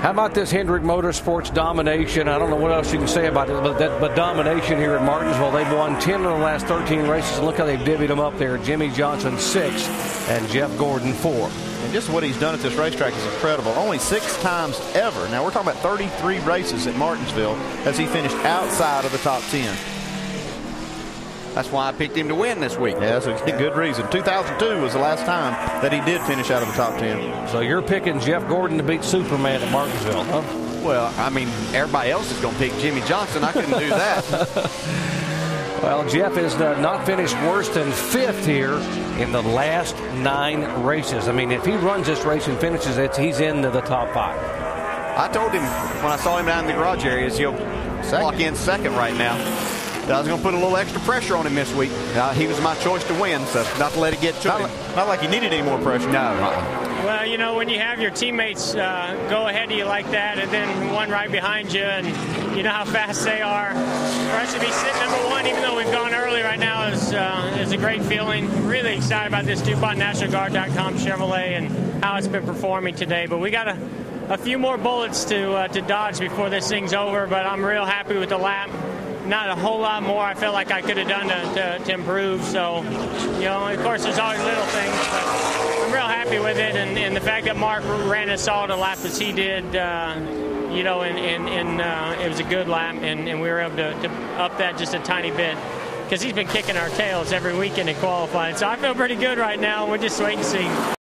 How about this Hendrick Motorsports domination? I don't know what else you can say about it, but that but domination here at Martinsville. They've won 10 of the last 13 races. and Look how they've divvied them up there. Jimmie Johnson six, and Jeff Gordon four. And just what he's done at this racetrack is incredible. Only six times ever. Now we're talking about 33 races at Martinsville as he finished outside of the top 10. That's why I picked him to win this week. Yeah, that's a good reason. 2002 was the last time that he did finish out of the top 10. So you're picking Jeff Gordon to beat Superman at Martinsville, huh? Well, I mean, everybody else is going to pick Jimmie Johnson. I couldn't do that. well, Jeff has uh, not finished worse than fifth here in the last nine races. I mean, if he runs this race and finishes it, he's into the top five. I told him when I saw him down in the garage areas, he'll walk in second right now. I was going to put a little extra pressure on him this week. Uh, he was my choice to win, so not to let it get to not, him. Not like he needed any more pressure. No. Uh-uh. Well, you know, when you have your teammates uh, go ahead of you like that, and then one right behind you, and you know how fast they are, for us to be sitting number one, even though we've gone early right now, is uh, is a great feeling. Really excited about this DuPont National Guard.com Chevrolet and how it's been performing today. But we got a, a few more bullets to uh, to dodge before this thing's over. But I'm real happy with the lap not a whole lot more I felt like I could have done to, to, to, improve. So, you know, of course, there's always little things, but I'm real happy with it. And, and the fact that Mark ran as solid a lap as he did, uh, you know, and, and, and uh, it was a good lap, and, and we were able to, to up that just a tiny bit because he's been kicking our tails every weekend in qualifying. So I feel pretty good right now. We're just waiting to see.